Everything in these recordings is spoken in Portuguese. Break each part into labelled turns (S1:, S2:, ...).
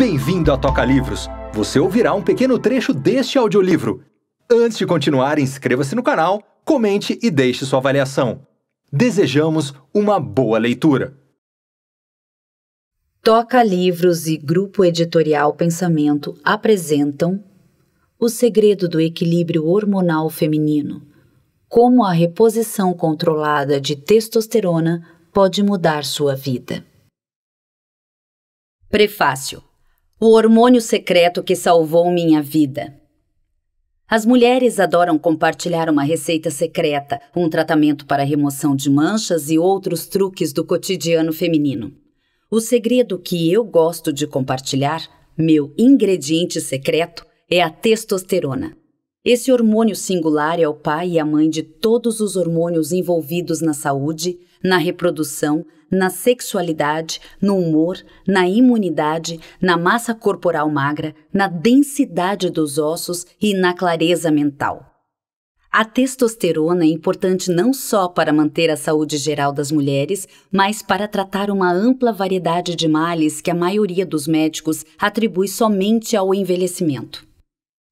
S1: Bem-vindo a Toca Livros. Você ouvirá um pequeno trecho deste audiolivro. Antes de continuar, inscreva-se no canal, comente e deixe sua avaliação. Desejamos uma boa leitura.
S2: Toca Livros e Grupo Editorial Pensamento apresentam O Segredo do Equilíbrio Hormonal Feminino. Como a reposição controlada de testosterona pode mudar sua vida. Prefácio: O hormônio secreto que salvou minha vida. As mulheres adoram compartilhar uma receita secreta, um tratamento para remoção de manchas e outros truques do cotidiano feminino. O segredo que eu gosto de compartilhar, meu ingrediente secreto, é a testosterona. Esse hormônio singular é o pai e a mãe de todos os hormônios envolvidos na saúde, na reprodução, na sexualidade, no humor, na imunidade, na massa corporal magra, na densidade dos ossos e na clareza mental. A testosterona é importante não só para manter a saúde geral das mulheres, mas para tratar uma ampla variedade de males que a maioria dos médicos atribui somente ao envelhecimento.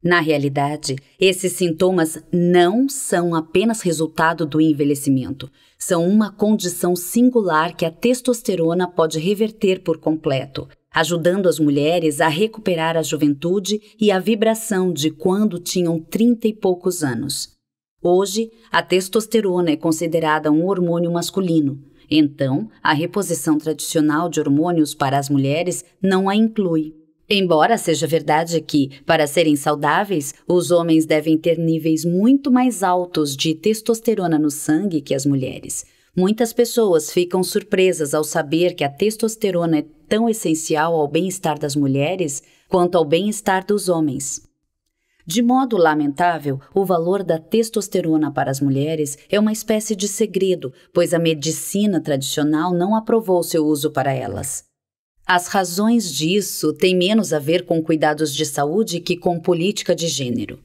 S2: Na realidade, esses sintomas não são apenas resultado do envelhecimento, são uma condição singular que a testosterona pode reverter por completo, ajudando as mulheres a recuperar a juventude e a vibração de quando tinham trinta e poucos anos. Hoje, a testosterona é considerada um hormônio masculino, então a reposição tradicional de hormônios para as mulheres não a inclui. Embora seja verdade que, para serem saudáveis, os homens devem ter níveis muito mais altos de testosterona no sangue que as mulheres. Muitas pessoas ficam surpresas ao saber que a testosterona é tão essencial ao bem-estar das mulheres quanto ao bem-estar dos homens. De modo lamentável, o valor da testosterona para as mulheres é uma espécie de segredo, pois a medicina tradicional não aprovou seu uso para elas. As razões disso têm menos a ver com cuidados de saúde que com política de gênero.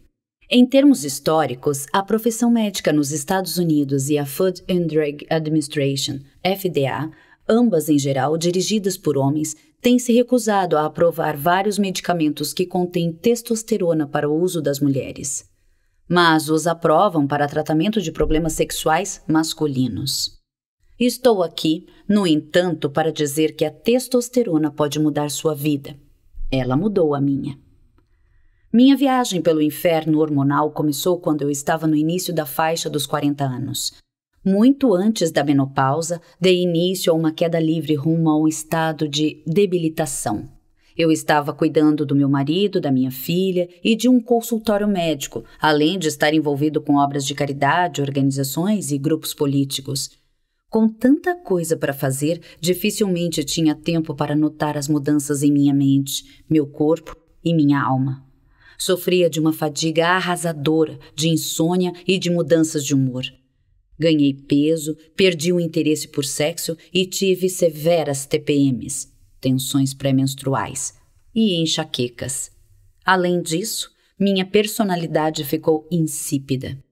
S2: Em termos históricos, a profissão médica nos Estados Unidos e a Food and Drug Administration, FDA, ambas em geral dirigidas por homens, têm se recusado a aprovar vários medicamentos que contêm testosterona para o uso das mulheres. Mas os aprovam para tratamento de problemas sexuais masculinos. Estou aqui, no entanto, para dizer que a testosterona pode mudar sua vida. Ela mudou a minha. Minha viagem pelo inferno hormonal começou quando eu estava no início da faixa dos 40 anos. Muito antes da menopausa, dei início a uma queda livre rumo a um estado de debilitação. Eu estava cuidando do meu marido, da minha filha e de um consultório médico, além de estar envolvido com obras de caridade, organizações e grupos políticos. Com tanta coisa para fazer, dificilmente tinha tempo para notar as mudanças em minha mente, meu corpo e minha alma. Sofria de uma fadiga arrasadora, de insônia e de mudanças de humor. Ganhei peso, perdi o interesse por sexo e tive severas TPMs, tensões pré-menstruais e enxaquecas. Além disso, minha personalidade ficou insípida.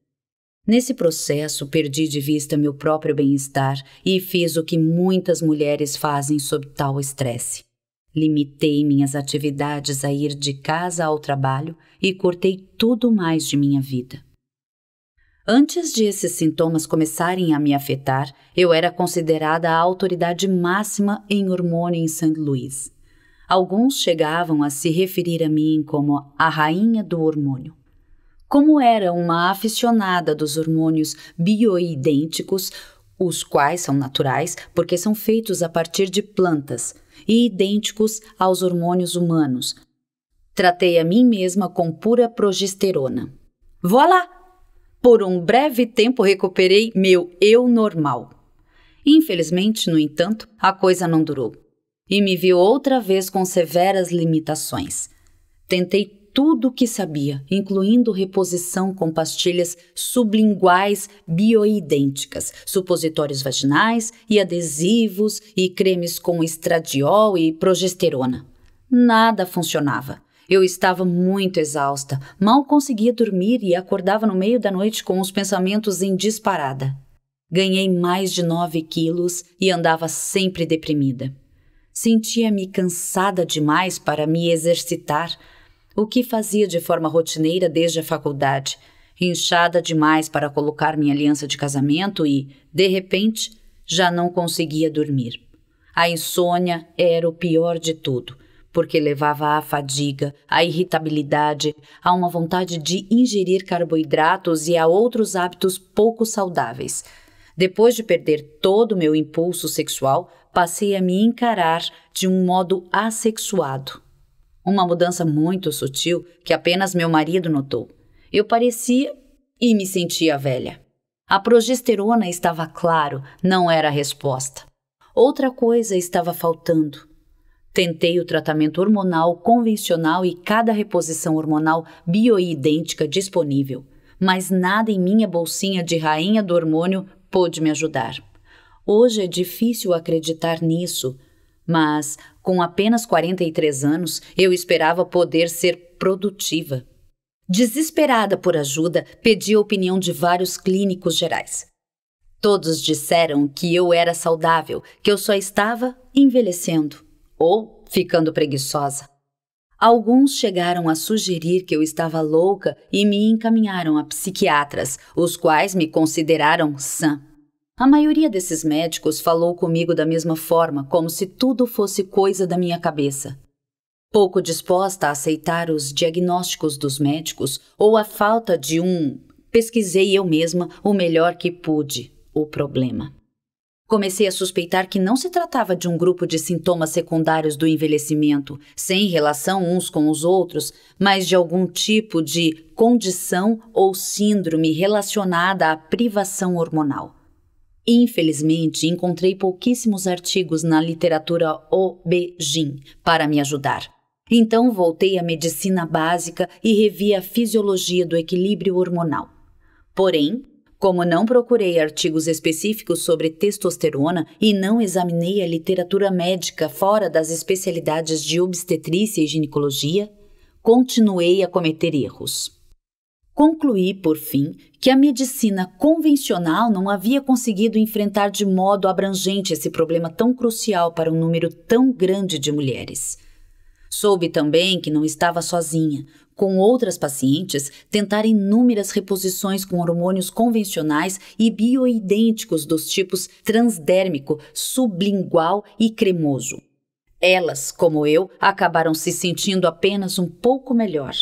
S2: Nesse processo, perdi de vista meu próprio bem-estar e fiz o que muitas mulheres fazem sob tal estresse. Limitei minhas atividades a ir de casa ao trabalho e cortei tudo mais de minha vida. Antes de esses sintomas começarem a me afetar, eu era considerada a autoridade máxima em hormônio em St. Louis. Alguns chegavam a se referir a mim como a rainha do hormônio. Como era uma aficionada dos hormônios bioidênticos, os quais são naturais porque são feitos a partir de plantas, e idênticos aos hormônios humanos, tratei a mim mesma com pura progesterona. Voilá! Por um breve tempo recuperei meu eu normal. Infelizmente, no entanto, a coisa não durou e me vi outra vez com severas limitações. Tentei tudo o que sabia, incluindo reposição com pastilhas sublinguais bioidênticas, supositórios vaginais e adesivos e cremes com estradiol e progesterona. Nada funcionava. Eu estava muito exausta, mal conseguia dormir e acordava no meio da noite com os pensamentos em disparada. Ganhei mais de nove quilos e andava sempre deprimida. Sentia-me cansada demais para me exercitar, o que fazia de forma rotineira desde a faculdade, inchada demais para colocar minha aliança de casamento e, de repente, já não conseguia dormir. A insônia era o pior de tudo, porque levava à fadiga, à irritabilidade, a uma vontade de ingerir carboidratos e a outros hábitos pouco saudáveis. Depois de perder todo o meu impulso sexual, passei a me encarar de um modo assexuado. Uma mudança muito sutil que apenas meu marido notou. Eu parecia e me sentia velha. A progesterona estava claro, não era a resposta. Outra coisa estava faltando. Tentei o tratamento hormonal convencional e cada reposição hormonal bioidêntica disponível, mas nada em minha bolsinha de rainha do hormônio pôde me ajudar. Hoje é difícil acreditar nisso, mas com apenas 43 anos eu esperava poder ser produtiva. Desesperada por ajuda, pedi a opinião de vários clínicos gerais. Todos disseram que eu era saudável, que eu só estava envelhecendo ou ficando preguiçosa. Alguns chegaram a sugerir que eu estava louca e me encaminharam a psiquiatras, os quais me consideraram sã. A maioria desses médicos falou comigo da mesma forma, como se tudo fosse coisa da minha cabeça. Pouco disposta a aceitar os diagnósticos dos médicos ou a falta de um, pesquisei eu mesma o melhor que pude o problema. Comecei a suspeitar que não se tratava de um grupo de sintomas secundários do envelhecimento, sem relação uns com os outros, mas de algum tipo de condição ou síndrome relacionada à privação hormonal. Infelizmente, encontrei pouquíssimos artigos na literatura OBGYN para me ajudar. Então voltei à medicina básica e revi a fisiologia do equilíbrio hormonal. Porém, como não procurei artigos específicos sobre testosterona e não examinei a literatura médica fora das especialidades de obstetrícia e ginecologia, continuei a cometer erros. Concluí, por fim, que a medicina convencional não havia conseguido enfrentar de modo abrangente esse problema tão crucial para um número tão grande de mulheres. Soube também que não estava sozinha, com outras pacientes tentar inúmeras reposições com hormônios convencionais e bioidênticos dos tipos transdérmico, sublingual e cremoso. Elas, como eu, acabaram se sentindo apenas um pouco melhor.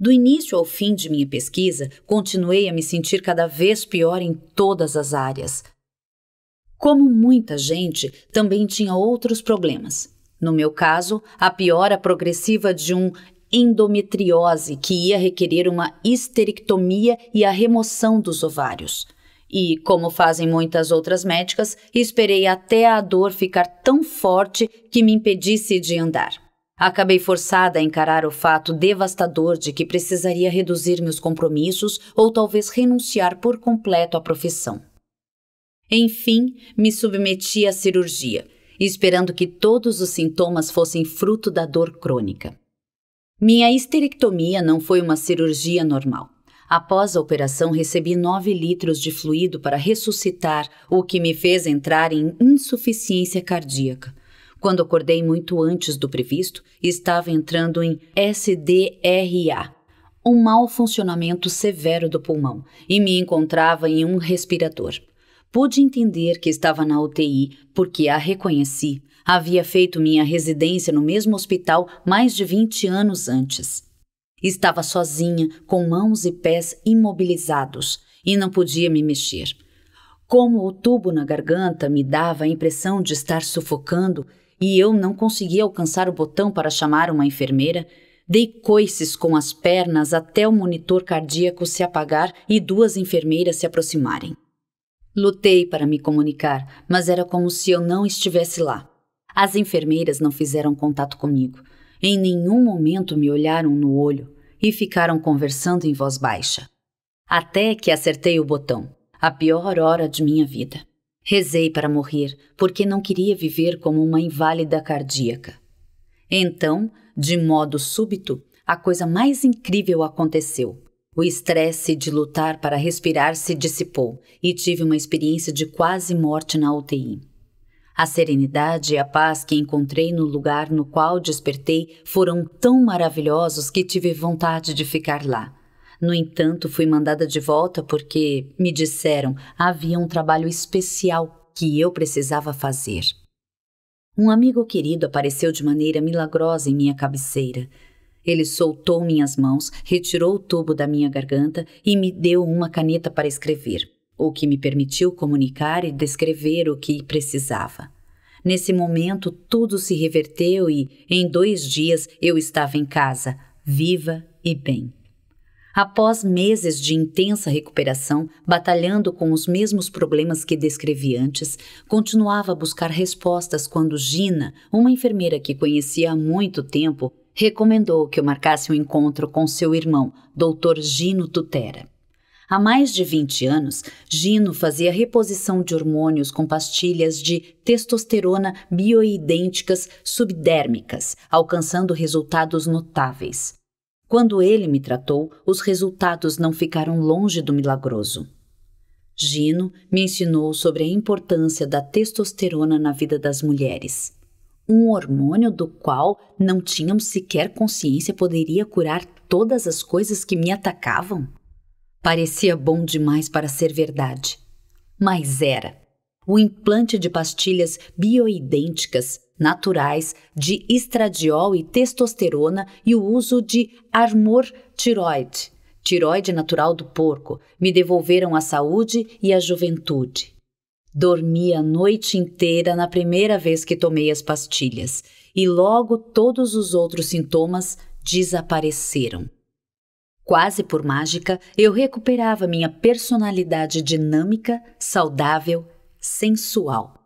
S2: Do início ao fim de minha pesquisa, continuei a me sentir cada vez pior em todas as áreas. Como muita gente, também tinha outros problemas. No meu caso, a piora progressiva de um endometriose que ia requerer uma histerectomia e a remoção dos ovários. E, como fazem muitas outras médicas, esperei até a dor ficar tão forte que me impedisse de andar. Acabei forçada a encarar o fato devastador de que precisaria reduzir meus compromissos ou talvez renunciar por completo à profissão. Enfim, me submeti à cirurgia esperando que todos os sintomas fossem fruto da dor crônica. Minha histerectomia não foi uma cirurgia normal. Após a operação, recebi 9 litros de fluido para ressuscitar, o que me fez entrar em insuficiência cardíaca. Quando acordei muito antes do previsto, estava entrando em SDRA, um mau funcionamento severo do pulmão, e me encontrava em um respirador. Pude entender que estava na UTI porque a reconheci. Havia feito minha residência no mesmo hospital mais de 20 anos antes. Estava sozinha, com mãos e pés imobilizados, e não podia me mexer. Como o tubo na garganta me dava a impressão de estar sufocando e eu não conseguia alcançar o botão para chamar uma enfermeira, dei coices com as pernas até o monitor cardíaco se apagar e duas enfermeiras se aproximarem. Lutei para me comunicar, mas era como se eu não estivesse lá. As enfermeiras não fizeram contato comigo. Em nenhum momento me olharam no olho e ficaram conversando em voz baixa. Até que acertei o botão, a pior hora de minha vida. Rezei para morrer, porque não queria viver como uma inválida cardíaca. Então, de modo súbito, a coisa mais incrível aconteceu. O estresse de lutar para respirar se dissipou e tive uma experiência de quase morte na UTI. A serenidade e a paz que encontrei no lugar no qual despertei foram tão maravilhosos que tive vontade de ficar lá. No entanto, fui mandada de volta porque, me disseram, havia um trabalho especial que eu precisava fazer. Um amigo querido apareceu de maneira milagrosa em minha cabeceira. Ele soltou minhas mãos, retirou o tubo da minha garganta e me deu uma caneta para escrever o que me permitiu comunicar e descrever o que precisava. Nesse momento, tudo se reverteu e, em dois dias, eu estava em casa, viva e bem. Após meses de intensa recuperação, batalhando com os mesmos problemas que descrevi antes, continuava a buscar respostas quando Gina, uma enfermeira que conhecia há muito tempo, recomendou que eu marcasse um encontro com seu irmão, Dr. Gino Tutera. Há mais de 20 anos, Gino fazia reposição de hormônios com pastilhas de testosterona bioidênticas subdérmicas, alcançando resultados notáveis. Quando ele me tratou, os resultados não ficaram longe do milagroso. Gino me ensinou sobre a importância da testosterona na vida das mulheres. Um hormônio do qual não tínhamos sequer consciência poderia curar todas as coisas que me atacavam? Parecia bom demais para ser verdade. Mas era. O implante de pastilhas bioidênticas, naturais, de estradiol e testosterona e o uso de Armor Tiroide, tiroide natural do porco, me devolveram a saúde e a juventude. Dormi a noite inteira na primeira vez que tomei as pastilhas e logo todos os outros sintomas desapareceram. Quase por mágica, eu recuperava minha personalidade dinâmica, saudável, sensual.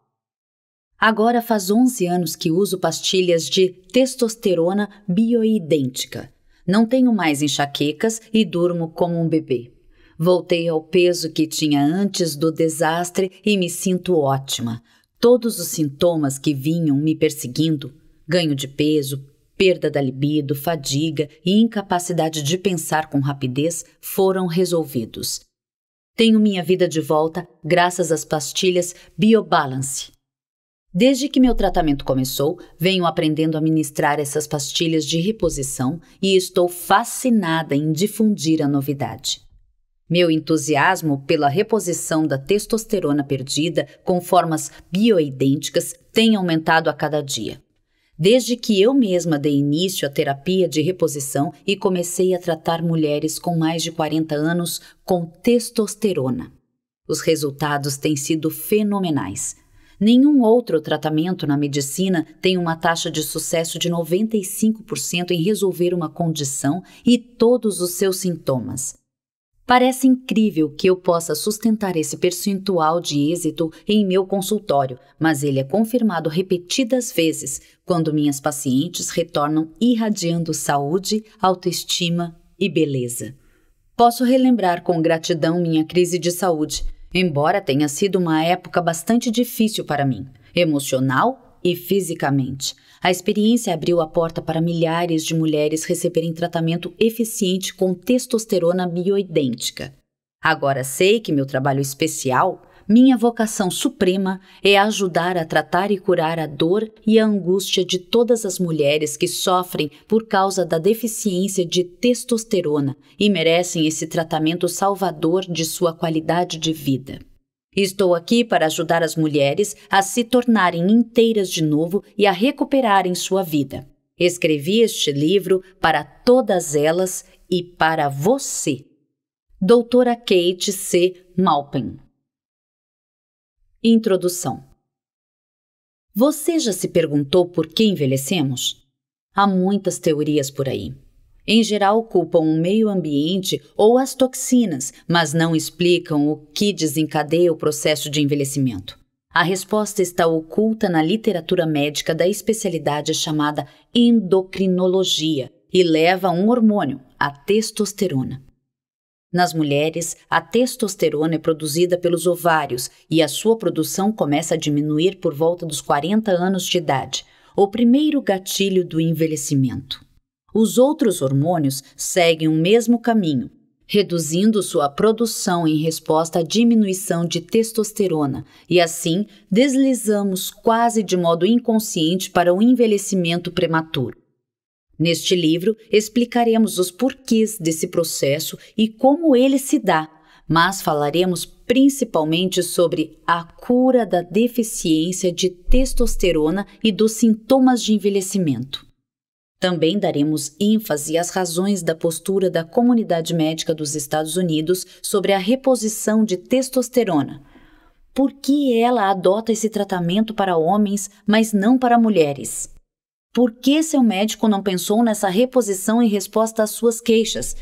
S2: Agora faz 11 anos que uso pastilhas de testosterona bioidêntica. Não tenho mais enxaquecas e durmo como um bebê. Voltei ao peso que tinha antes do desastre e me sinto ótima. Todos os sintomas que vinham me perseguindo ganho de peso, perda da libido, fadiga e incapacidade de pensar com rapidez foram resolvidos. Tenho minha vida de volta graças às pastilhas BioBalance. Desde que meu tratamento começou, venho aprendendo a ministrar essas pastilhas de reposição e estou fascinada em difundir a novidade. Meu entusiasmo pela reposição da testosterona perdida com formas bioidênticas tem aumentado a cada dia desde que eu mesma dei início à terapia de reposição e comecei a tratar mulheres com mais de 40 anos com testosterona. Os resultados têm sido fenomenais. Nenhum outro tratamento na medicina tem uma taxa de sucesso de 95% em resolver uma condição e todos os seus sintomas. Parece incrível que eu possa sustentar esse percentual de êxito em meu consultório, mas ele é confirmado repetidas vezes quando minhas pacientes retornam irradiando saúde, autoestima e beleza. Posso relembrar com gratidão minha crise de saúde, embora tenha sido uma época bastante difícil para mim, emocional e fisicamente. A experiência abriu a porta para milhares de mulheres receberem tratamento eficiente com testosterona bioidêntica. Agora sei que meu trabalho especial, minha vocação suprema, é ajudar a tratar e curar a dor e a angústia de todas as mulheres que sofrem por causa da deficiência de testosterona e merecem esse tratamento salvador de sua qualidade de vida. Estou aqui para ajudar as mulheres a se tornarem inteiras de novo e a recuperarem sua vida. Escrevi este livro para todas elas e para você. Doutora Kate C. Malpen. Introdução Você já se perguntou por que envelhecemos? Há muitas teorias por aí. Em geral, culpam o meio ambiente ou as toxinas, mas não explicam o que desencadeia o processo de envelhecimento. A resposta está oculta na literatura médica da especialidade chamada endocrinologia e leva a um hormônio, a testosterona. Nas mulheres, a testosterona é produzida pelos ovários e a sua produção começa a diminuir por volta dos 40 anos de idade, o primeiro gatilho do envelhecimento. Os outros hormônios seguem o mesmo caminho. reduzindo sua produção em resposta à diminuição de testosterona, e assim deslizamos quase de modo inconsciente para o envelhecimento prematuro. Neste livro, explicaremos os porquês desse processo e como ele se dá, mas falaremos principalmente sobre a cura da deficiência de testosterona e dos sintomas de envelhecimento. Também daremos ênfase às razões da postura da comunidade médica dos Estados Unidos sobre a reposição de testosterona. Por que ela adota esse tratamento para homens, mas não para mulheres? Por que seu médico não pensou nessa reposição em resposta às suas queixas?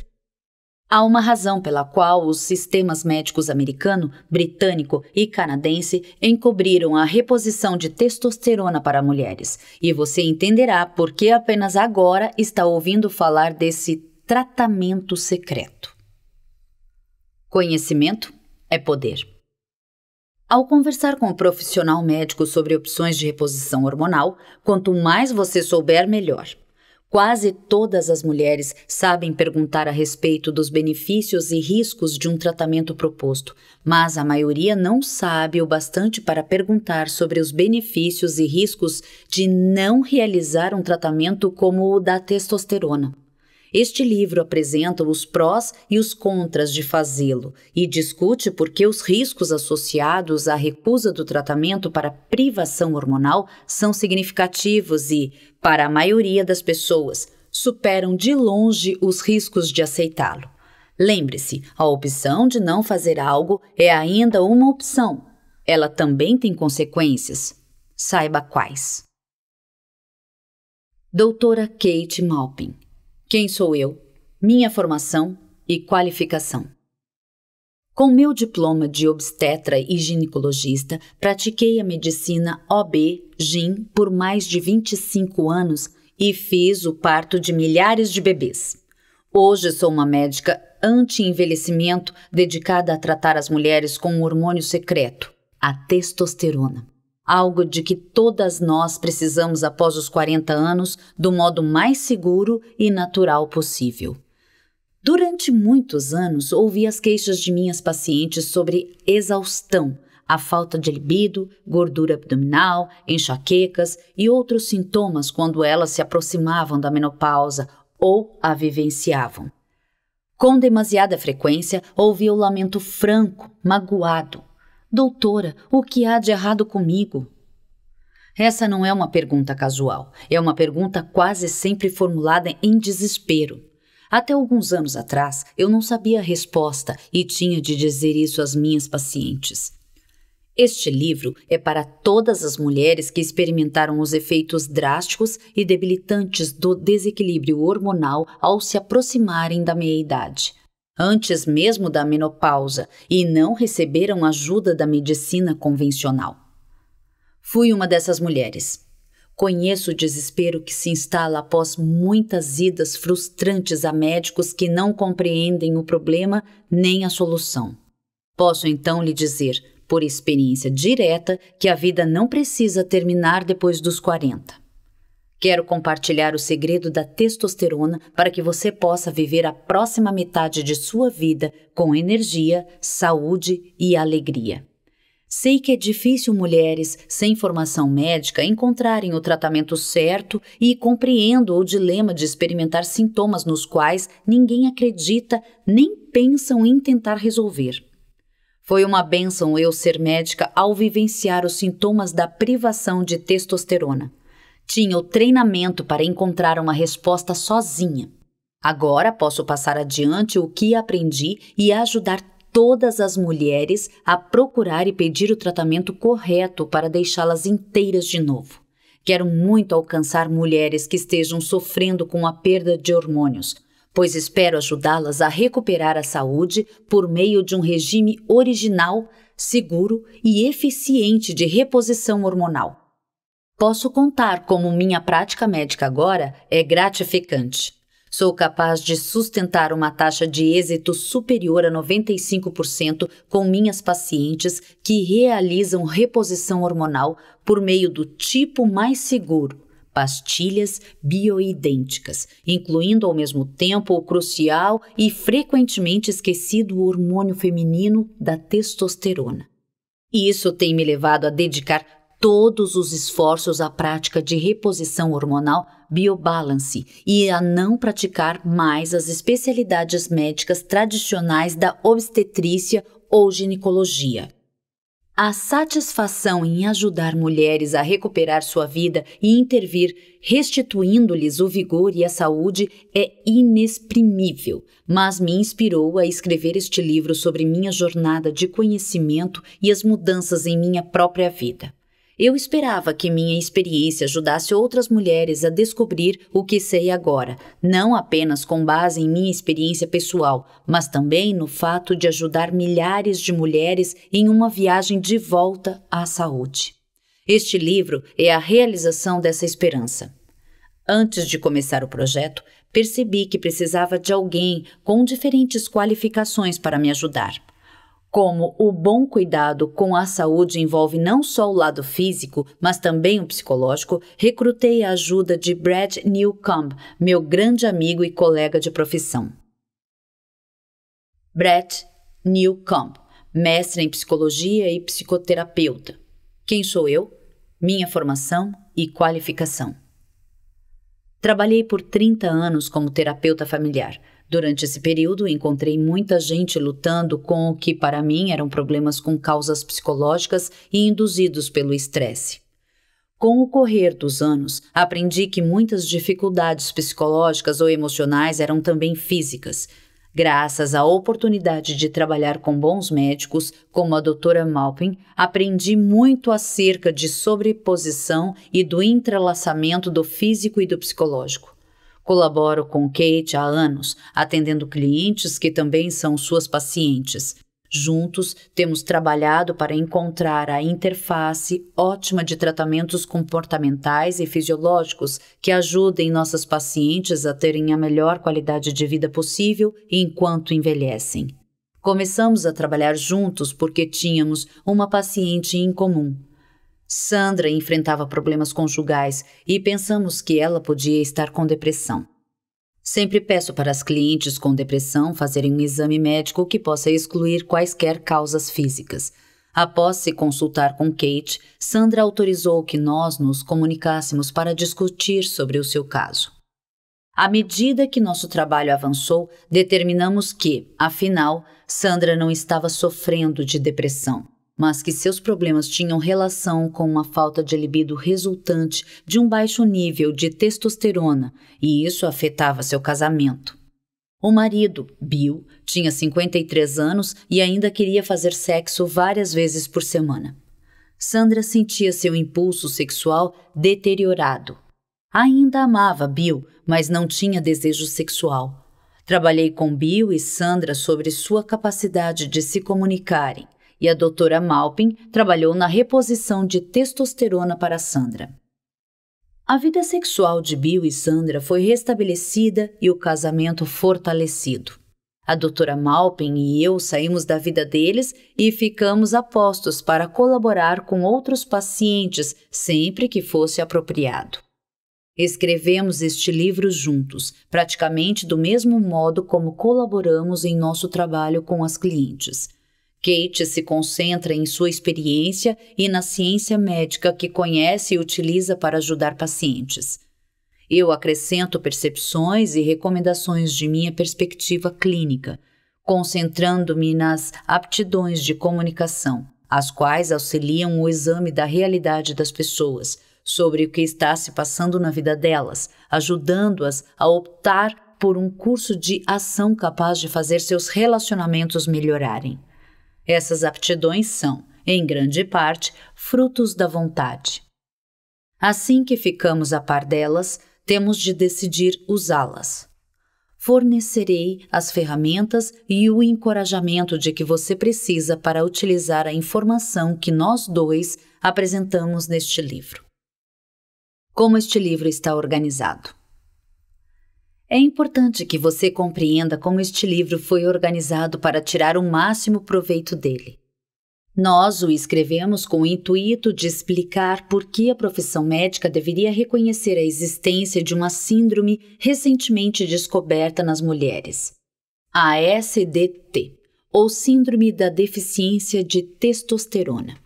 S2: Há uma razão pela qual os sistemas médicos americano, britânico e canadense encobriram a reposição de testosterona para mulheres, e você entenderá por que apenas agora está ouvindo falar desse tratamento secreto. Conhecimento é poder. Ao conversar com um profissional médico sobre opções de reposição hormonal, quanto mais você souber, melhor. Quase todas as mulheres sabem perguntar a respeito dos benefícios e riscos de um tratamento proposto, mas a maioria não sabe o bastante para perguntar sobre os benefícios e riscos de não realizar um tratamento como o da testosterona. Este livro apresenta os prós e os contras de fazê-lo e discute por que os riscos associados à recusa do tratamento para privação hormonal são significativos e, para a maioria das pessoas, superam de longe os riscos de aceitá-lo. Lembre-se, a opção de não fazer algo é ainda uma opção. Ela também tem consequências. Saiba quais. Doutora Kate Malpin quem sou eu? Minha formação e qualificação. Com meu diploma de obstetra e ginecologista, pratiquei a medicina OB-GYN por mais de 25 anos e fiz o parto de milhares de bebês. Hoje sou uma médica anti-envelhecimento dedicada a tratar as mulheres com um hormônio secreto, a testosterona algo de que todas nós precisamos após os 40 anos do modo mais seguro e natural possível. Durante muitos anos, ouvi as queixas de minhas pacientes sobre exaustão, a falta de libido, gordura abdominal, enxaquecas e outros sintomas quando elas se aproximavam da menopausa ou a vivenciavam. Com demasiada frequência, ouvi o lamento franco, magoado, Doutora, o que há de errado comigo? Essa não é uma pergunta casual, é uma pergunta quase sempre formulada em desespero. Até alguns anos atrás, eu não sabia a resposta e tinha de dizer isso às minhas pacientes. Este livro é para todas as mulheres que experimentaram os efeitos drásticos e debilitantes do desequilíbrio hormonal ao se aproximarem da meia-idade antes mesmo da menopausa e não receberam ajuda da medicina convencional. Fui uma dessas mulheres. Conheço o desespero que se instala após muitas idas frustrantes a médicos que não compreendem o problema nem a solução. Posso então lhe dizer, por experiência direta, que a vida não precisa terminar depois dos 40. Quero compartilhar o segredo da testosterona para que você possa viver a próxima metade de sua vida com energia, saúde e alegria. Sei que é difícil mulheres sem formação médica encontrarem o tratamento certo e compreendo o dilema de experimentar sintomas nos quais ninguém acredita nem pensam em tentar resolver. Foi uma bênção eu ser médica ao vivenciar os sintomas da privação de testosterona. Tinha o treinamento para encontrar uma resposta sozinha. Agora posso passar adiante o que aprendi e ajudar todas as mulheres a procurar e pedir o tratamento correto para deixá-las inteiras de novo. Quero muito alcançar mulheres que estejam sofrendo com a perda de hormônios, pois espero ajudá-las a recuperar a saúde por meio de um regime original, seguro e eficiente de reposição hormonal. Posso contar como minha prática médica agora é gratificante. Sou capaz de sustentar uma taxa de êxito superior a 95% com minhas pacientes que realizam reposição hormonal por meio do tipo mais seguro, pastilhas bioidênticas, incluindo ao mesmo tempo o crucial e frequentemente esquecido hormônio feminino da testosterona. Isso tem me levado a dedicar todos os esforços à prática de reposição hormonal biobalance e a não praticar mais as especialidades médicas tradicionais da obstetrícia ou ginecologia. A satisfação em ajudar mulheres a recuperar sua vida e intervir, restituindo-lhes o vigor e a saúde, é inexprimível, mas me inspirou a escrever este livro sobre minha jornada de conhecimento e as mudanças em minha própria vida. Eu esperava que minha experiência ajudasse outras mulheres a descobrir o que sei agora, não apenas com base em minha experiência pessoal, mas também no fato de ajudar milhares de mulheres em uma viagem de volta à saúde. Este livro é a realização dessa esperança. Antes de começar o projeto, percebi que precisava de alguém com diferentes qualificações para me ajudar. Como o bom cuidado com a saúde envolve não só o lado físico, mas também o psicológico, recrutei a ajuda de Brad Newcomb, meu grande amigo e colega de profissão. Brad Newcomb, mestre em psicologia e psicoterapeuta. Quem sou eu? Minha formação e qualificação. Trabalhei por 30 anos como terapeuta familiar Durante esse período, encontrei muita gente lutando com o que para mim eram problemas com causas psicológicas e induzidos pelo estresse. Com o correr dos anos, aprendi que muitas dificuldades psicológicas ou emocionais eram também físicas. Graças à oportunidade de trabalhar com bons médicos, como a doutora Malpin, aprendi muito acerca de sobreposição e do entrelaçamento do físico e do psicológico. Colaboro com Kate há anos, atendendo clientes que também são suas pacientes. Juntos, temos trabalhado para encontrar a interface ótima de tratamentos comportamentais e fisiológicos que ajudem nossas pacientes a terem a melhor qualidade de vida possível enquanto envelhecem. Começamos a trabalhar juntos porque tínhamos uma paciente em comum, Sandra enfrentava problemas conjugais e pensamos que ela podia estar com depressão. Sempre peço para as clientes com depressão fazerem um exame médico que possa excluir quaisquer causas físicas. Após se consultar com Kate, Sandra autorizou que nós nos comunicássemos para discutir sobre o seu caso. À medida que nosso trabalho avançou, determinamos que, afinal, Sandra não estava sofrendo de depressão mas que seus problemas tinham relação com uma falta de libido resultante de um baixo nível de testosterona e isso afetava seu casamento. O marido, Bill, tinha 53 anos e ainda queria fazer sexo várias vezes por semana. Sandra sentia seu impulso sexual deteriorado. Ainda amava Bill, mas não tinha desejo sexual. Trabalhei com Bill e Sandra sobre sua capacidade de se comunicarem e a doutora Malpin trabalhou na reposição de testosterona para Sandra. A vida sexual de Bill e Sandra foi restabelecida e o casamento fortalecido. A doutora Malpin e eu saímos da vida deles e ficamos a postos para colaborar com outros pacientes sempre que fosse apropriado. Escrevemos este livro juntos, praticamente do mesmo modo como colaboramos em nosso trabalho com as clientes. Kate se concentra em sua experiência e na ciência médica que conhece e utiliza para ajudar pacientes. Eu acrescento percepções e recomendações de minha perspectiva clínica, concentrando-me nas aptidões de comunicação, as quais auxiliam o exame da realidade das pessoas, sobre o que está se passando na vida delas, ajudando-as a optar por um curso de ação capaz de fazer seus relacionamentos melhorarem. Essas aptidões são, em grande parte, frutos da vontade. Assim que ficamos a par delas, temos de decidir usá-las. Fornecerei as ferramentas e o encorajamento de que você precisa para utilizar a informação que nós dois apresentamos neste livro. Como este livro está organizado? É importante que você compreenda como este livro foi organizado para tirar o máximo proveito dele. Nós o escrevemos com o intuito de explicar por que a profissão médica deveria reconhecer a existência de uma síndrome recentemente descoberta nas mulheres, a SDT, ou Síndrome da Deficiência de Testosterona.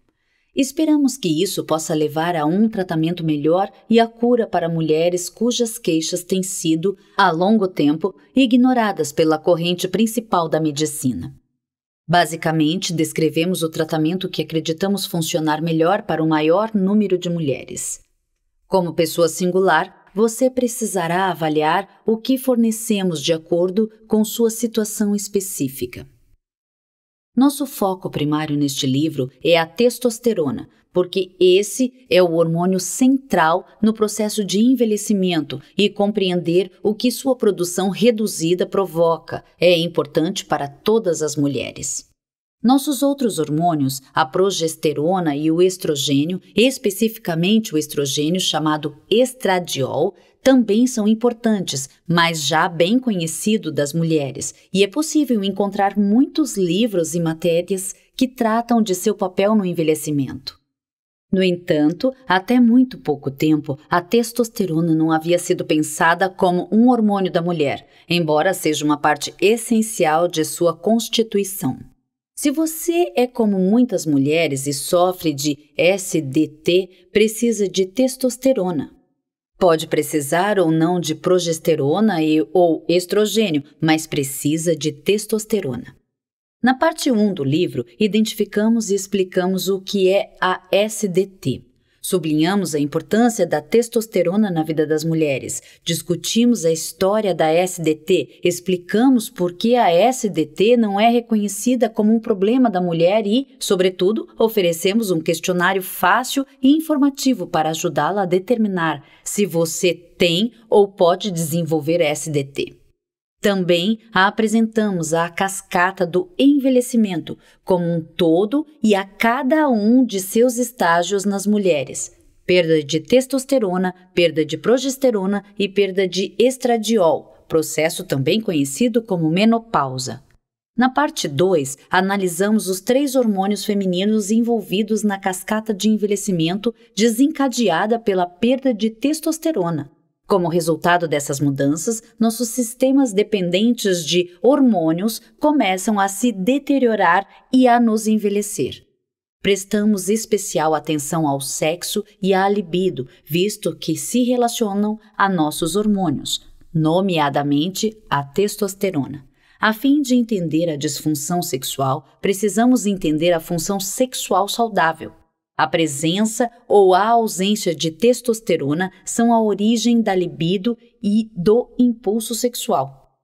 S2: Esperamos que isso possa levar a um tratamento melhor e a cura para mulheres cujas queixas têm sido, há longo tempo, ignoradas pela corrente principal da medicina. Basicamente, descrevemos o tratamento que acreditamos funcionar melhor para o maior número de mulheres. Como pessoa singular, você precisará avaliar o que fornecemos de acordo com sua situação específica. Nosso foco primário neste livro é a testosterona, porque esse é o hormônio central no processo de envelhecimento e compreender o que sua produção reduzida provoca é importante para todas as mulheres. Nossos outros hormônios, a progesterona e o estrogênio, especificamente o estrogênio chamado estradiol, também são importantes, mas já bem conhecido das mulheres, e é possível encontrar muitos livros e matérias que tratam de seu papel no envelhecimento. No entanto, até muito pouco tempo, a testosterona não havia sido pensada como um hormônio da mulher, embora seja uma parte essencial de sua constituição. Se você é como muitas mulheres e sofre de SDT, precisa de testosterona. Pode precisar ou não de progesterona e, ou estrogênio, mas precisa de testosterona. Na parte 1 do livro, identificamos e explicamos o que é a SDT. Sublinhamos a importância da testosterona na vida das mulheres, discutimos a história da SDT, explicamos por que a SDT não é reconhecida como um problema da mulher e, sobretudo, oferecemos um questionário fácil e informativo para ajudá-la a determinar se você tem ou pode desenvolver SDT. Também a apresentamos a cascata do envelhecimento como um todo e a cada um de seus estágios nas mulheres: perda de testosterona, perda de progesterona e perda de estradiol, processo também conhecido como menopausa. Na parte 2, analisamos os três hormônios femininos envolvidos na cascata de envelhecimento desencadeada pela perda de testosterona. Como resultado dessas mudanças, nossos sistemas dependentes de hormônios começam a se deteriorar e a nos envelhecer. Prestamos especial atenção ao sexo e à libido, visto que se relacionam a nossos hormônios, nomeadamente a testosterona. A fim de entender a disfunção sexual, precisamos entender a função sexual saudável. A presença ou a ausência de testosterona são a origem da libido e do impulso sexual.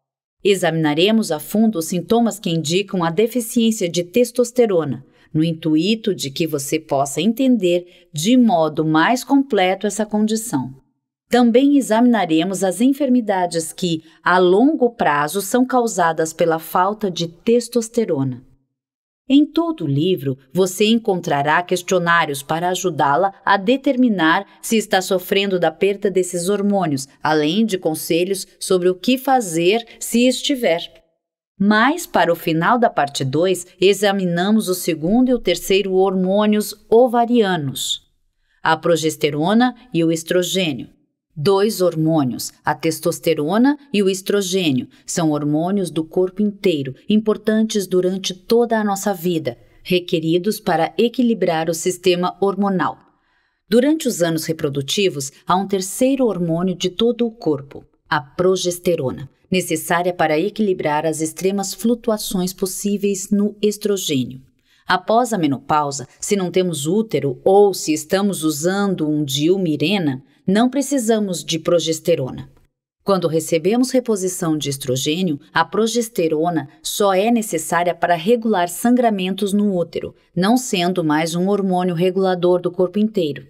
S2: Examinaremos a fundo os sintomas que indicam a deficiência de testosterona, no intuito de que você possa entender de modo mais completo essa condição. Também examinaremos as enfermidades que, a longo prazo, são causadas pela falta de testosterona. Em todo o livro, você encontrará questionários para ajudá-la a determinar se está sofrendo da perda desses hormônios, além de conselhos sobre o que fazer se estiver. Mas, para o final da parte 2, examinamos o segundo e o terceiro hormônios ovarianos, a progesterona e o estrogênio. Dois hormônios, a testosterona e o estrogênio, são hormônios do corpo inteiro, importantes durante toda a nossa vida, requeridos para equilibrar o sistema hormonal. Durante os anos reprodutivos, há um terceiro hormônio de todo o corpo, a progesterona, necessária para equilibrar as extremas flutuações possíveis no estrogênio. Após a menopausa, se não temos útero ou se estamos usando um DIU Mirena, não precisamos de progesterona. Quando recebemos reposição de estrogênio, a progesterona só é necessária para regular sangramentos no útero, não sendo mais um hormônio regulador do corpo inteiro.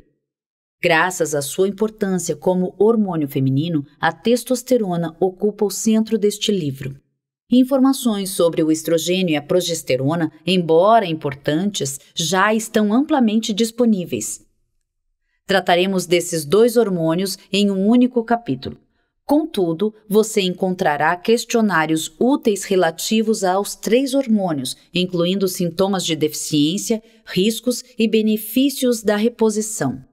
S2: Graças à sua importância como hormônio feminino, a testosterona ocupa o centro deste livro. Informações sobre o estrogênio e a progesterona, embora importantes, já estão amplamente disponíveis. Trataremos desses dois hormônios em um único capítulo. Contudo, você encontrará questionários úteis relativos aos três hormônios, incluindo sintomas de deficiência, riscos e benefícios da reposição.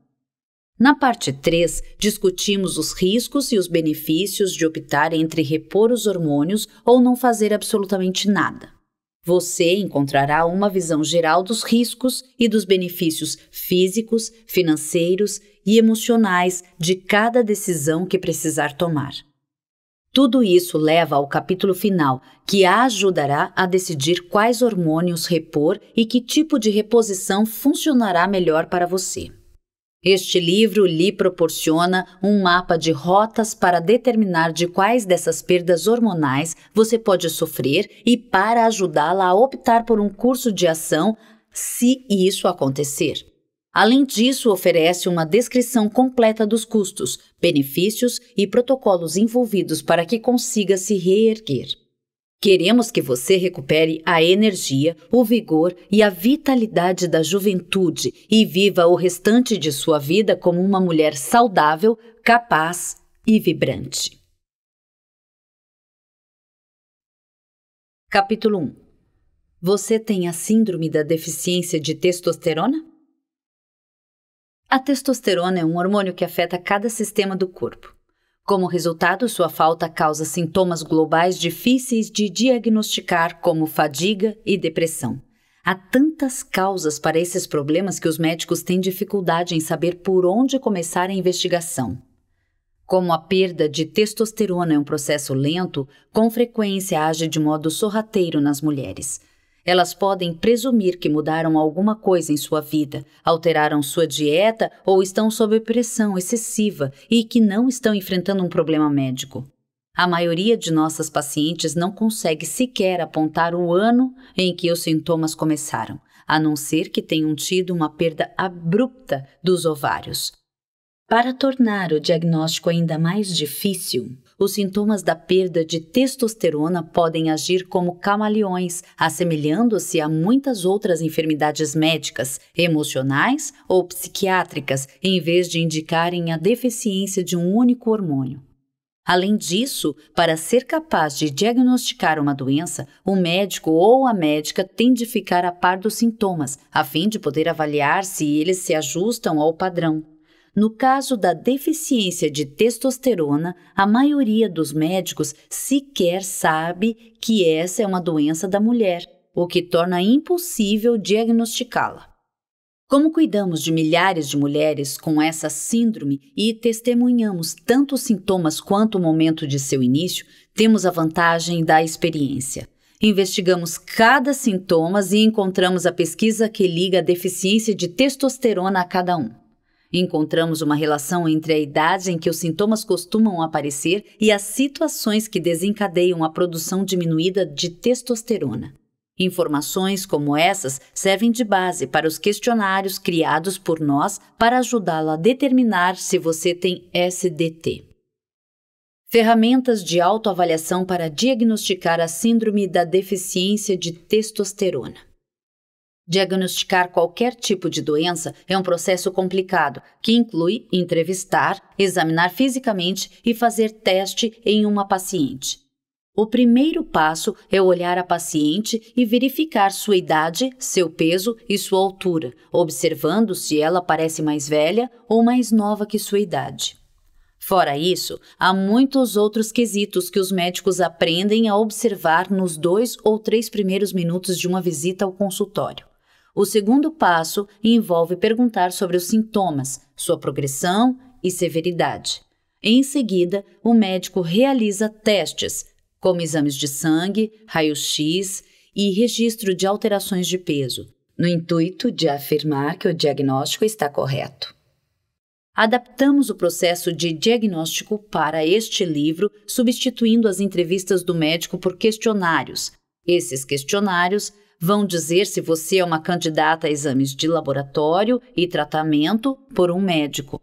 S2: Na parte 3, discutimos os riscos e os benefícios de optar entre repor os hormônios ou não fazer absolutamente nada. Você encontrará uma visão geral dos riscos e dos benefícios físicos, financeiros e emocionais de cada decisão que precisar tomar. Tudo isso leva ao capítulo final, que a ajudará a decidir quais hormônios repor e que tipo de reposição funcionará melhor para você. Este livro lhe proporciona um mapa de rotas para determinar de quais dessas perdas hormonais você pode sofrer e para ajudá-la a optar por um curso de ação se isso acontecer. Além disso, oferece uma descrição completa dos custos, benefícios e protocolos envolvidos para que consiga se reerguer. Queremos que você recupere a energia, o vigor e a vitalidade da juventude e viva o restante de sua vida como uma mulher saudável, capaz e vibrante. Capítulo 1 Você tem a síndrome da deficiência de testosterona? A testosterona é um hormônio que afeta cada sistema do corpo. Como resultado, sua falta causa sintomas globais difíceis de diagnosticar, como fadiga e depressão. Há tantas causas para esses problemas que os médicos têm dificuldade em saber por onde começar a investigação. Como a perda de testosterona é um processo lento, com frequência age de modo sorrateiro nas mulheres. Elas podem presumir que mudaram alguma coisa em sua vida, alteraram sua dieta ou estão sob pressão excessiva e que não estão enfrentando um problema médico. A maioria de nossas pacientes não consegue sequer apontar o ano em que os sintomas começaram, a não ser que tenham tido uma perda abrupta dos ovários. Para tornar o diagnóstico ainda mais difícil, os sintomas da perda de testosterona podem agir como camaleões, assemelhando-se a muitas outras enfermidades médicas, emocionais ou psiquiátricas, em vez de indicarem a deficiência de um único hormônio. Além disso, para ser capaz de diagnosticar uma doença, o médico ou a médica tem de ficar a par dos sintomas, a fim de poder avaliar se eles se ajustam ao padrão. No caso da deficiência de testosterona, a maioria dos médicos sequer sabe que essa é uma doença da mulher, o que torna impossível diagnosticá-la. Como cuidamos de milhares de mulheres com essa síndrome e testemunhamos tanto os sintomas quanto o momento de seu início, temos a vantagem da experiência. Investigamos cada sintoma e encontramos a pesquisa que liga a deficiência de testosterona a cada um. Encontramos uma relação entre a idade em que os sintomas costumam aparecer e as situações que desencadeiam a produção diminuída de testosterona. Informações como essas servem de base para os questionários criados por nós para ajudá-lo a determinar se você tem SDT. Ferramentas de autoavaliação para diagnosticar a síndrome da deficiência de testosterona. Diagnosticar qualquer tipo de doença é um processo complicado que inclui entrevistar, examinar fisicamente e fazer teste em uma paciente. O primeiro passo é olhar a paciente e verificar sua idade, seu peso e sua altura, observando se ela parece mais velha ou mais nova que sua idade. Fora isso, há muitos outros quesitos que os médicos aprendem a observar nos dois ou três primeiros minutos de uma visita ao consultório. O segundo passo envolve perguntar sobre os sintomas, sua progressão e severidade. Em seguida, o médico realiza testes, como exames de sangue, raio-x e registro de alterações de peso, no intuito de afirmar que o diagnóstico está correto. Adaptamos o processo de diagnóstico para este livro, substituindo as entrevistas do médico por questionários. Esses questionários vão dizer se você é uma candidata a exames de laboratório e tratamento por um médico.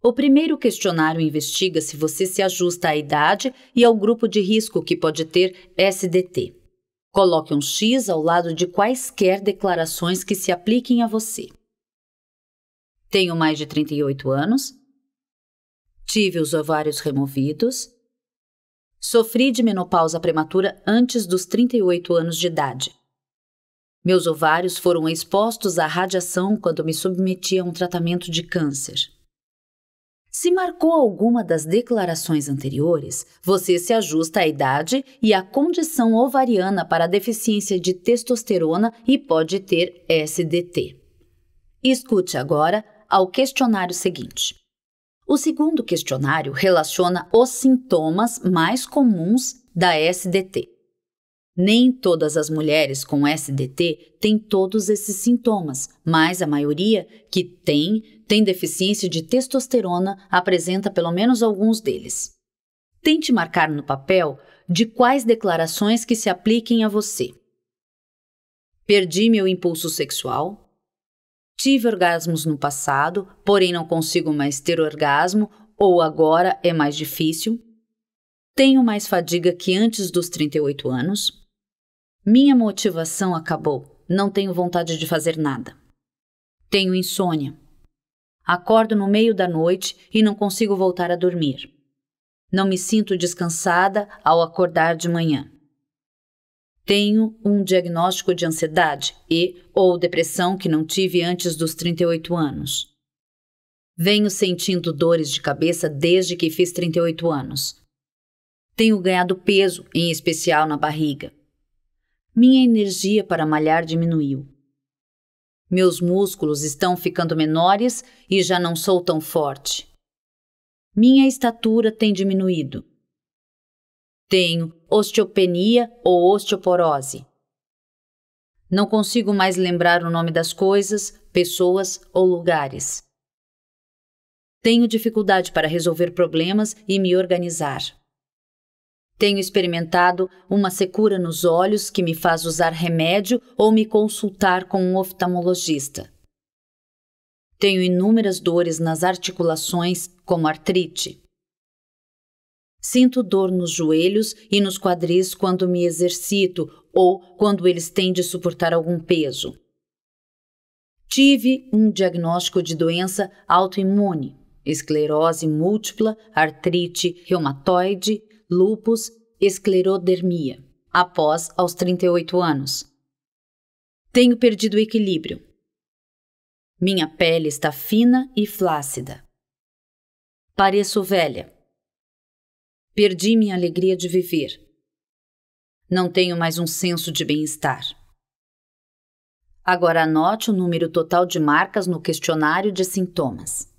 S2: O primeiro questionário investiga se você se ajusta à idade e ao grupo de risco que pode ter SDT. Coloque um X ao lado de quaisquer declarações que se apliquem a você. Tenho mais de 38 anos. Tive os ovários removidos. Sofri de menopausa prematura antes dos 38 anos de idade. Meus ovários foram expostos à radiação quando me submeti a um tratamento de câncer. Se marcou alguma das declarações anteriores, você se ajusta à idade e à condição ovariana para deficiência de testosterona e pode ter SDT. Escute agora ao questionário seguinte. O segundo questionário relaciona os sintomas mais comuns da SDT. Nem todas as mulheres com SDT têm todos esses sintomas, mas a maioria que tem, tem deficiência de testosterona, apresenta pelo menos alguns deles. Tente marcar no papel de quais declarações que se apliquem a você. Perdi meu impulso sexual. Tive orgasmos no passado, porém não consigo mais ter orgasmo ou agora é mais difícil. Tenho mais fadiga que antes dos 38 anos. Minha motivação acabou. Não tenho vontade de fazer nada. Tenho insônia. Acordo no meio da noite e não consigo voltar a dormir. Não me sinto descansada ao acordar de manhã. Tenho um diagnóstico de ansiedade e ou depressão que não tive antes dos 38 anos. Venho sentindo dores de cabeça desde que fiz 38 anos. Tenho ganhado peso, em especial na barriga. Minha energia para malhar diminuiu. Meus músculos estão ficando menores e já não sou tão forte. Minha estatura tem diminuído. Tenho osteopenia ou osteoporose. Não consigo mais lembrar o nome das coisas, pessoas ou lugares. Tenho dificuldade para resolver problemas e me organizar. Tenho experimentado uma secura nos olhos que me faz usar remédio ou me consultar com um oftalmologista. Tenho inúmeras dores nas articulações, como artrite. Sinto dor nos joelhos e nos quadris quando me exercito ou quando eles têm de suportar algum peso. Tive um diagnóstico de doença autoimune, esclerose múltipla, artrite reumatoide, lupus, esclerodermia, após aos 38 anos. Tenho perdido o equilíbrio. Minha pele está fina e flácida. Pareço velha. Perdi minha alegria de viver. Não tenho mais um senso de bem-estar. Agora anote o número total de marcas no questionário de sintomas.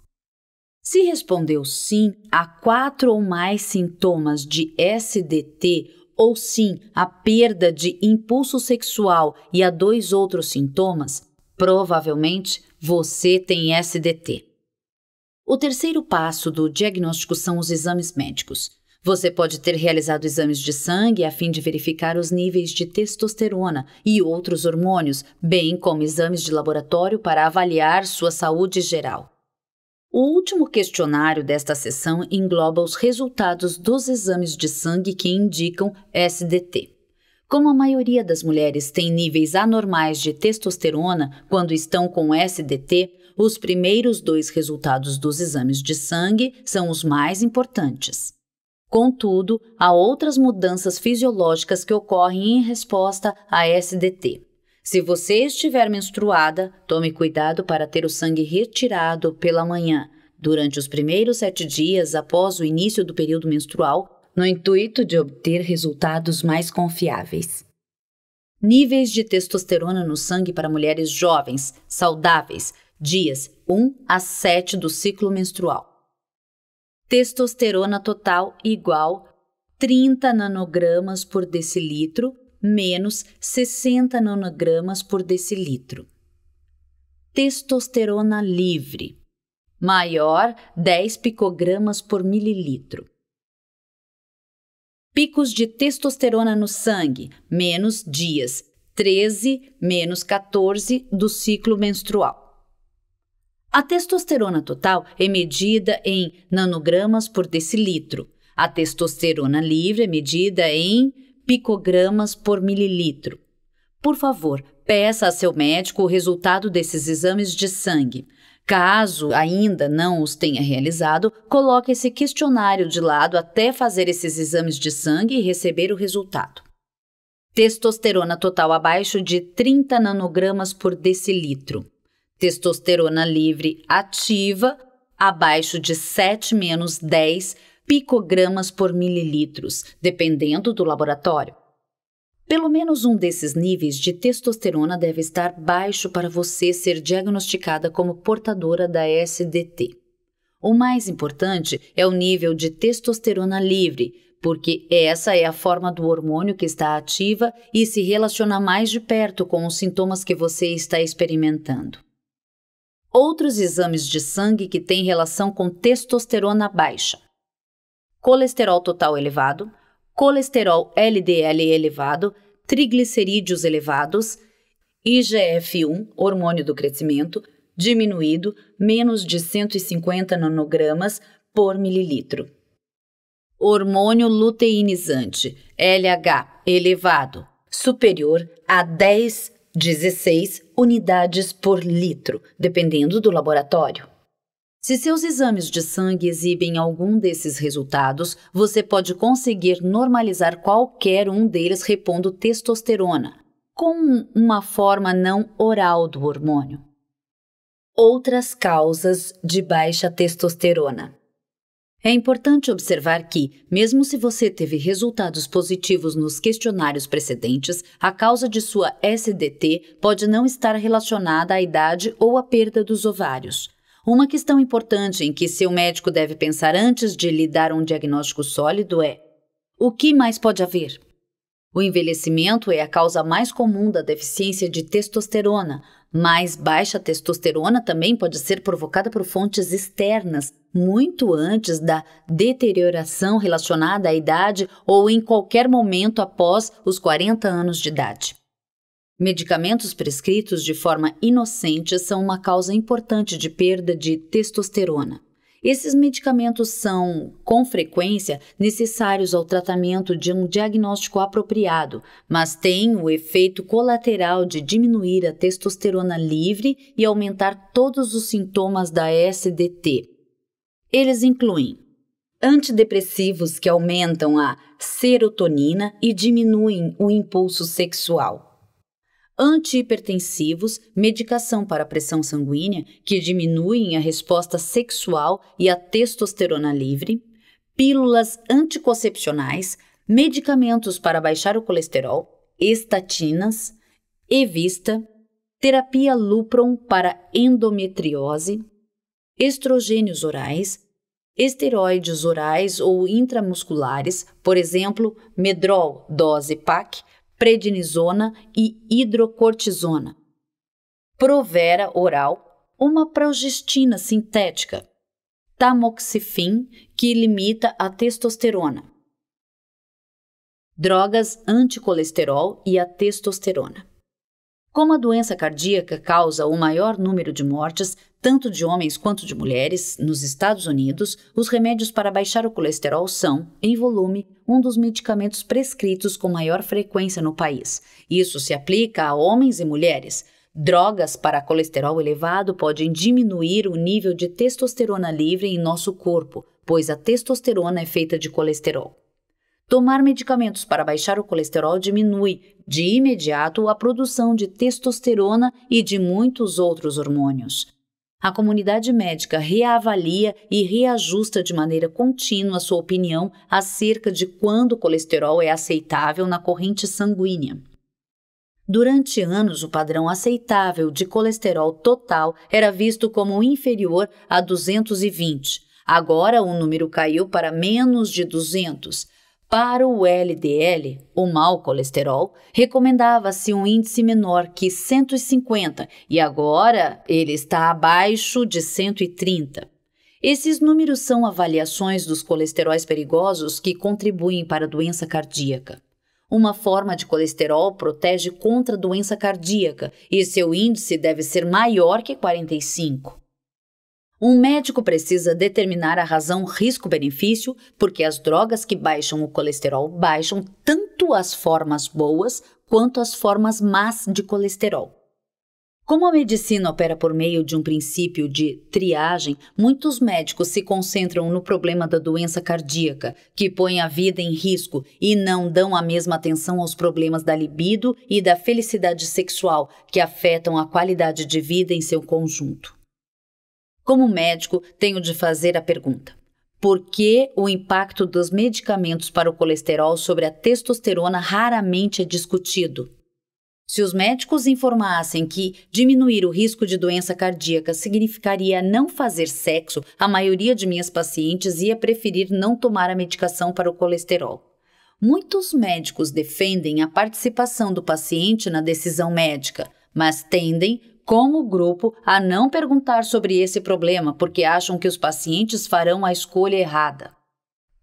S2: Se respondeu sim a quatro ou mais sintomas de SDT ou sim a perda de impulso sexual e a dois outros sintomas, provavelmente você tem SDT. O terceiro passo do diagnóstico são os exames médicos. Você pode ter realizado exames de sangue a fim de verificar os níveis de testosterona e outros hormônios, bem como exames de laboratório para avaliar sua saúde geral. O último questionário desta sessão engloba os resultados dos exames de sangue que indicam SDT. Como a maioria das mulheres tem níveis anormais de testosterona quando estão com SDT, os primeiros dois resultados dos exames de sangue são os mais importantes. Contudo, há outras mudanças fisiológicas que ocorrem em resposta a SDT. Se você estiver menstruada, tome cuidado para ter o sangue retirado pela manhã, durante os primeiros sete dias após o início do período menstrual, no intuito de obter resultados mais confiáveis. Níveis de testosterona no sangue para mulheres jovens, saudáveis, dias 1 a 7 do ciclo menstrual. Testosterona total igual 30 nanogramas por decilitro menos 60 nanogramas por decilitro. Testosterona livre, maior 10 picogramas por mililitro. Picos de testosterona no sangue, menos dias, 13 menos 14 do ciclo menstrual. A testosterona total é medida em nanogramas por decilitro. A testosterona livre é medida em picogramas por mililitro. Por favor, peça a seu médico o resultado desses exames de sangue. Caso ainda não os tenha realizado, coloque esse questionário de lado até fazer esses exames de sangue e receber o resultado. Testosterona total abaixo de 30 nanogramas por decilitro. Testosterona livre ativa abaixo de 7 menos 10 picogramas por mililitros, dependendo do laboratório. Pelo menos um desses níveis de testosterona deve estar baixo para você ser diagnosticada como portadora da SDT. O mais importante é o nível de testosterona livre, porque essa é a forma do hormônio que está ativa e se relaciona mais de perto com os sintomas que você está experimentando. Outros exames de sangue que têm relação com testosterona baixa: colesterol total elevado, colesterol LDL elevado, triglicerídeos elevados, IGF-1, hormônio do crescimento, diminuído, menos de 150 nanogramas por mililitro. Hormônio luteinizante, LH, elevado, superior a 10, 16 unidades por litro, dependendo do laboratório. Se seus exames de sangue exibem algum desses resultados, você pode conseguir normalizar qualquer um deles repondo testosterona, com uma forma não oral do hormônio. Outras causas de baixa testosterona. É importante observar que, mesmo se você teve resultados positivos nos questionários precedentes, a causa de sua SDT pode não estar relacionada à idade ou à perda dos ovários. Uma questão importante em que seu médico deve pensar antes de lhe dar um diagnóstico sólido é: o que mais pode haver? O envelhecimento é a causa mais comum da deficiência de testosterona, mas baixa testosterona também pode ser provocada por fontes externas, muito antes da deterioração relacionada à idade ou em qualquer momento após os 40 anos de idade. Medicamentos prescritos de forma inocente são uma causa importante de perda de testosterona. Esses medicamentos são, com frequência, necessários ao tratamento de um diagnóstico apropriado, mas têm o efeito colateral de diminuir a testosterona livre e aumentar todos os sintomas da SDT. Eles incluem antidepressivos que aumentam a serotonina e diminuem o impulso sexual antihipertensivos, medicação para pressão sanguínea, que diminuem a resposta sexual e a testosterona livre, pílulas anticoncepcionais, medicamentos para baixar o colesterol, estatinas, Evista, terapia Lupron para endometriose, estrogênios orais, esteroides orais ou intramusculares, por exemplo, Medrol dose PAC, prednisona e hidrocortisona. Provera oral, uma progestina sintética. Tamoxifim, que limita a testosterona. Drogas anticolesterol e a testosterona. Como a doença cardíaca causa o maior número de mortes, tanto de homens quanto de mulheres, nos Estados Unidos, os remédios para baixar o colesterol são, em volume, um dos medicamentos prescritos com maior frequência no país. Isso se aplica a homens e mulheres. Drogas para colesterol elevado podem diminuir o nível de testosterona livre em nosso corpo, pois a testosterona é feita de colesterol. Tomar medicamentos para baixar o colesterol diminui, de imediato, a produção de testosterona e de muitos outros hormônios. A comunidade médica reavalia e reajusta de maneira contínua sua opinião acerca de quando o colesterol é aceitável na corrente sanguínea. Durante anos, o padrão aceitável de colesterol total era visto como inferior a 220. Agora, o número caiu para menos de 200 para o LDL, o mau colesterol, recomendava-se um índice menor que 150 e agora ele está abaixo de 130. Esses números são avaliações dos colesteróis perigosos que contribuem para a doença cardíaca. Uma forma de colesterol protege contra a doença cardíaca e seu índice deve ser maior que 45. Um médico precisa determinar a razão risco-benefício, porque as drogas que baixam o colesterol baixam tanto as formas boas quanto as formas más de colesterol. Como a medicina opera por meio de um princípio de triagem, muitos médicos se concentram no problema da doença cardíaca, que põe a vida em risco, e não dão a mesma atenção aos problemas da libido e da felicidade sexual, que afetam a qualidade de vida em seu conjunto. Como médico, tenho de fazer a pergunta: por que o impacto dos medicamentos para o colesterol sobre a testosterona raramente é discutido? Se os médicos informassem que diminuir o risco de doença cardíaca significaria não fazer sexo, a maioria de minhas pacientes ia preferir não tomar a medicação para o colesterol. Muitos médicos defendem a participação do paciente na decisão médica, mas tendem, como grupo, a não perguntar sobre esse problema porque acham que os pacientes farão a escolha errada.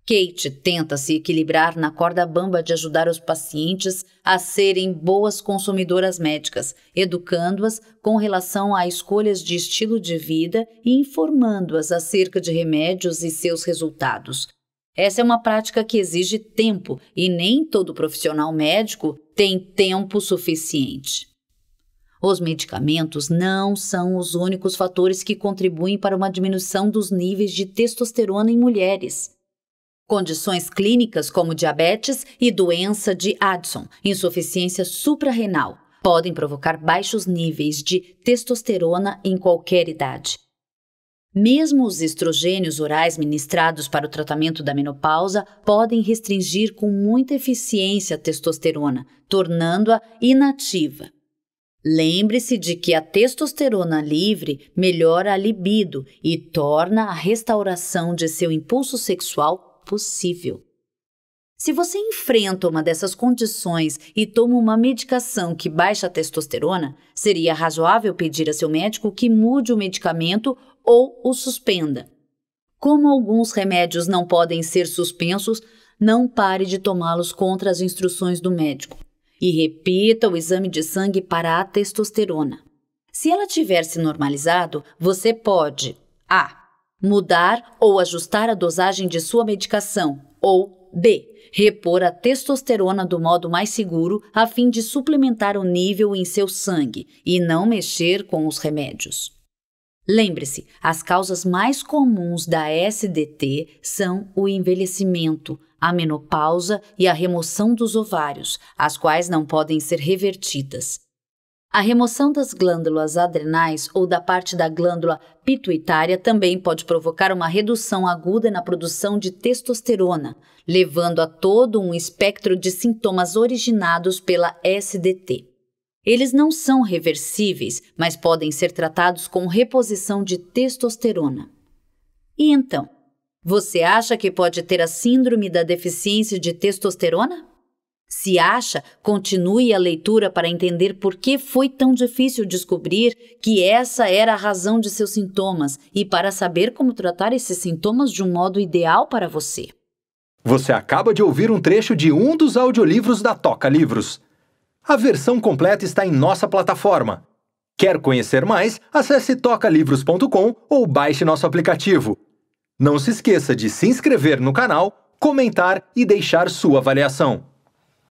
S2: Kate tenta se equilibrar na corda bamba de ajudar os pacientes a serem boas consumidoras médicas, educando-as com relação a escolhas de estilo de vida e informando-as acerca de remédios e seus resultados. Essa é uma prática que exige tempo e nem todo profissional médico tem tempo suficiente. Os medicamentos não são os únicos fatores que contribuem para uma diminuição dos níveis de testosterona em mulheres. Condições clínicas como diabetes e doença de Addison, insuficiência suprarrenal, podem provocar baixos níveis de testosterona em qualquer idade. Mesmo os estrogênios orais ministrados para o tratamento da menopausa podem restringir com muita eficiência a testosterona, tornando-a inativa. Lembre-se de que a testosterona livre melhora a libido e torna a restauração de seu impulso sexual possível. Se você enfrenta uma dessas condições e toma uma medicação que baixa a testosterona, seria razoável pedir a seu médico que mude o medicamento ou o suspenda. Como alguns remédios não podem ser suspensos, não pare de tomá-los contra as instruções do médico. E repita o exame de sangue para a testosterona. Se ela tiver se normalizado, você pode A mudar ou ajustar a dosagem de sua medicação, ou B. Repor a testosterona do modo mais seguro a fim de suplementar o nível em seu sangue e não mexer com os remédios. Lembre-se, as causas mais comuns da SDT são o envelhecimento, a menopausa e a remoção dos ovários, as quais não podem ser revertidas. A remoção das glândulas adrenais ou da parte da glândula pituitária também pode provocar uma redução aguda na produção de testosterona, levando a todo um espectro de sintomas originados pela SDT. Eles não são reversíveis, mas podem ser tratados com reposição de testosterona. E então, você acha que pode ter a síndrome da deficiência de testosterona? Se acha, continue a leitura para entender por que foi tão difícil descobrir que essa era a razão de seus sintomas e para saber como tratar esses sintomas de um modo ideal para você.
S1: Você acaba de ouvir um trecho de um dos audiolivros da Toca Livros. A versão completa está em nossa plataforma. Quer conhecer mais? Acesse tocalivros.com ou baixe nosso aplicativo. Não se esqueça de se inscrever no canal, comentar e deixar sua avaliação.